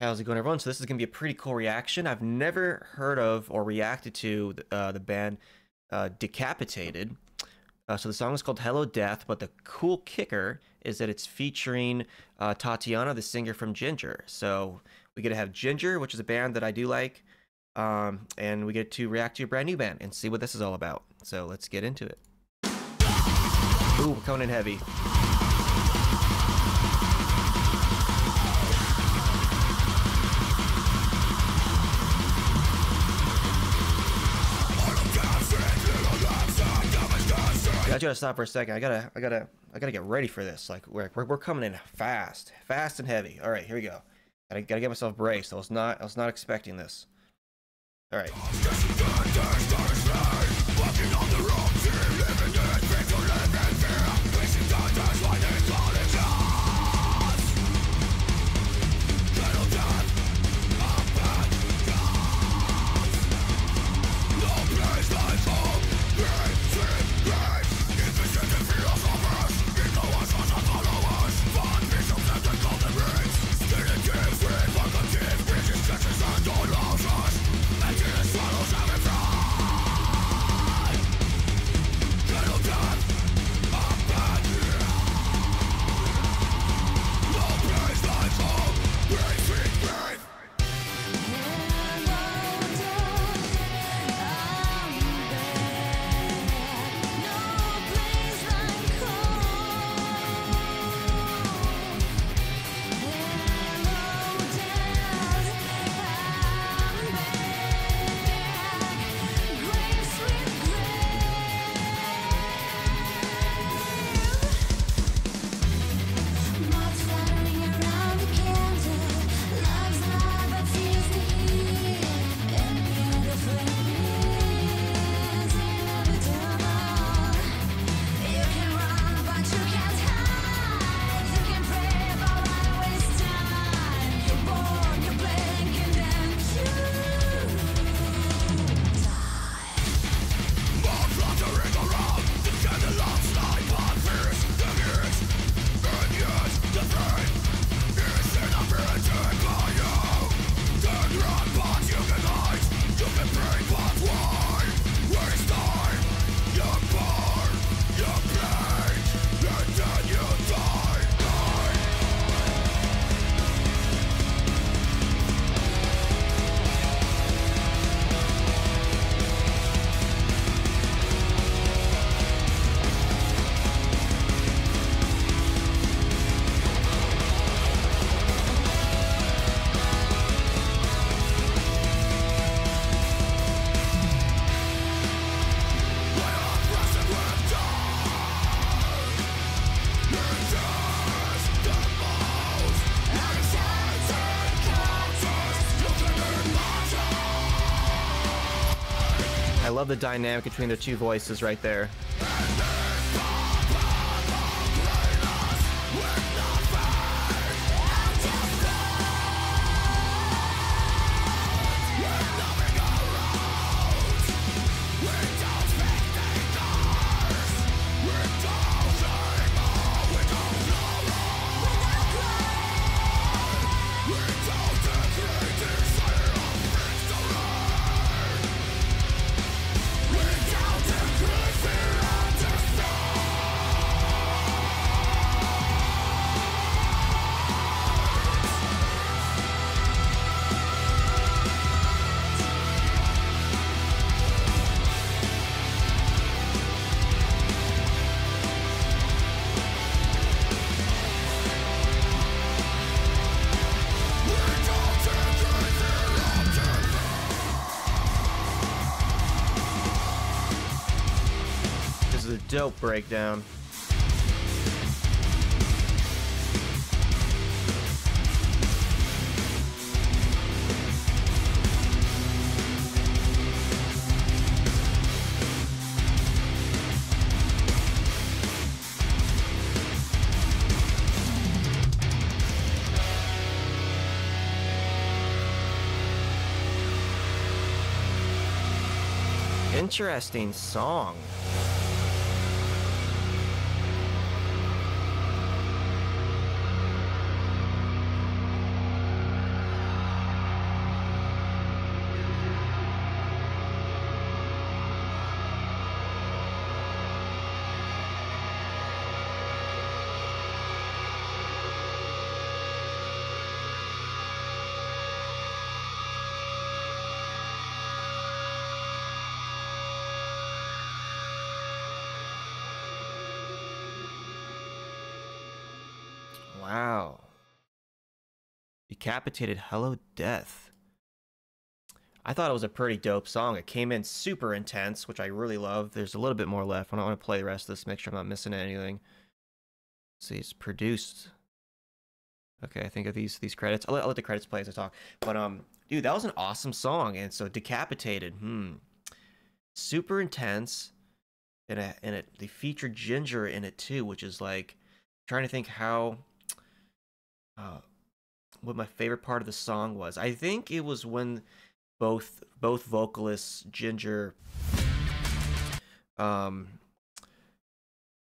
How's it going, everyone? So this is gonna be a pretty cool reaction. I've never heard of or reacted to uh, the band uh, Decapitated. Uh, so the song is called Hello Death, but the cool kicker is that it's featuring uh, Tatiana, the singer from Jinjer. So we get to have Jinjer, which is a band that I do like, um, and we get to react to a brand new band and see what this is all about. So let's get into it. Ooh, in heavy. I gotta stop for a second. I gotta, I gotta, I gotta get ready for this. Like we're we're, coming in fast, fast and heavy. All right, here we go. Gotta gotta get myself braced. I was not, I was not expecting this. All right. Love the dynamic between the two voices right there. A dope breakdown. Interesting song. Wow. Decapitated Hello Death. I thought it was a pretty dope song. It came in super intense, which I really love. There's a little bit more left. I don't want to play the rest of this, make sure I'm not missing anything. Let's see, it's produced. Okay, I think of these these credits. I'll let, I'll let the credits play as I talk. But um, dude, that was an awesome song. And so Decapitated, hmm, super intense, and it and it they featured Jinjer in it too, which is like trying to think how uh what my favorite part of the song was. I think it was when both both vocalists Jinjer um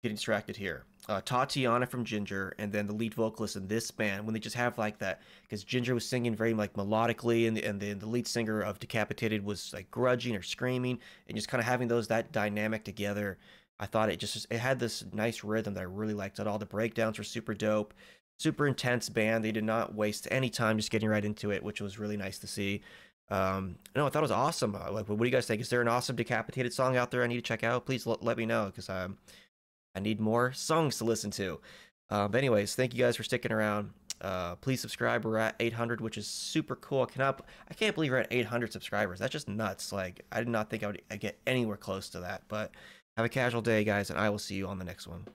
getting distracted here. Uh, Tatiana from Jinjer, and then the lead vocalist in this band, when they just have like that, because Jinjer was singing very like melodically, and and then the lead singer of Decapitated was like grudging or screaming, and just kind of having those that dynamic together. I thought it just it had this nice rhythm that I really liked. That all the breakdowns were super dope, super intense band. They did not waste any time just getting right into it, which was really nice to see. Um, no, I thought it was awesome. Uh, like, what do you guys think? Is there an awesome decapitated song out there I need to check out? Please l- let me know because um, I need more songs to listen to. Uh, but anyways, thank you guys for sticking around. Uh, please subscribe. We're at 800, which is super cool. I cannot, I can't believe we're at 800 subscribers. That's just nuts. Like, I did not think I would I'd get anywhere close to that. But have a casual day, guys, and I will see you on the next one.